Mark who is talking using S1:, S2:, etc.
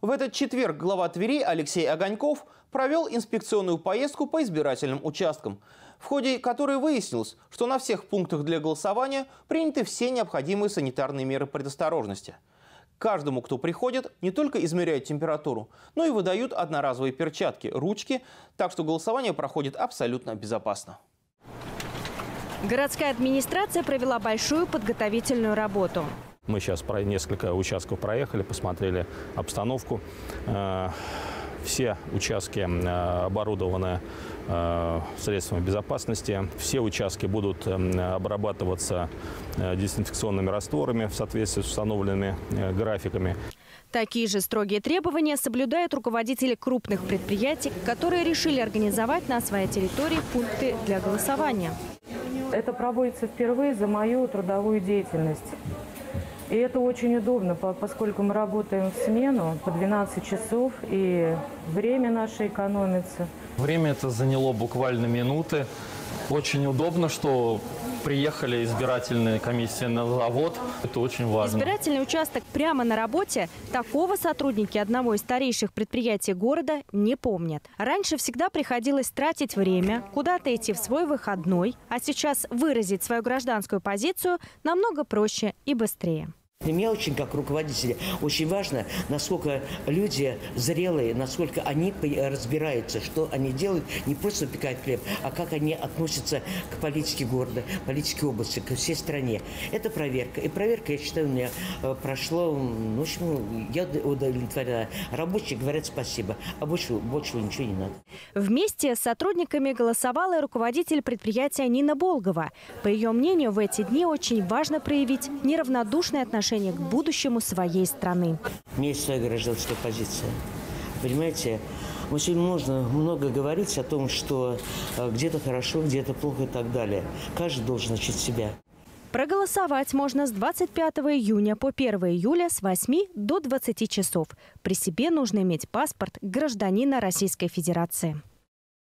S1: В этот четверг глава Твери Алексей Огоньков провел инспекционную поездку по избирательным участкам, в ходе которой выяснилось, что на всех пунктах для голосования приняты все необходимые санитарные меры предосторожности. Каждому, кто приходит, не только измеряют температуру, но и выдают одноразовые перчатки, ручки, так что голосование проходит абсолютно безопасно.
S2: Городская администрация провела большую подготовительную работу.
S3: Мы сейчас про несколько участков проехали, посмотрели обстановку. Э, все участки э, оборудованы э, средствами безопасности. Все участки будут обрабатываться дезинфекционными растворами в соответствии с установленными графиками.
S2: Такие же строгие требования соблюдают руководители крупных предприятий, которые решили организовать на своей территории пункты для голосования.
S4: Это проводится впервые за мою трудовую деятельность. И это очень удобно, поскольку мы работаем в смену по 12 часов, и время наше экономится.
S5: Время это заняло буквально минуты. Очень удобно, что приехали избирательные комиссии на завод. Это очень важно.
S2: Избирательный участок прямо на работе. Такого сотрудники одного из старейших предприятий города не помнят. Раньше всегда приходилось тратить время, куда-то идти в свой выходной, а сейчас выразить свою гражданскую позицию намного проще и быстрее.
S6: Меня очень, как руководителя, очень важно, насколько люди зрелые, насколько они разбираются, что они делают, не просто пекают хлеб, а как они относятся к политике города, политике области, к всей стране. Это проверка. И проверка, я считаю, у меня э, прошло, ну, в общем, я удовлетворена. Рабочие говорят спасибо, а больше, больше ничего не надо.
S2: Вместе с сотрудниками голосовала и руководитель предприятия Нина Болгова. По ее мнению, в эти дни очень важно проявить неравнодушное отношение отношение к будущему своей страны.
S6: У меня есть своя гражданская позиция. Понимаете, сегодня можно много говорить о том, что э, где-то хорошо, где-то плохо и так далее. Каждый должен начать себя.
S2: Проголосовать можно с 25 июня по 1 июля с 8 до 20 часов. При себе нужно иметь паспорт гражданина Российской Федерации.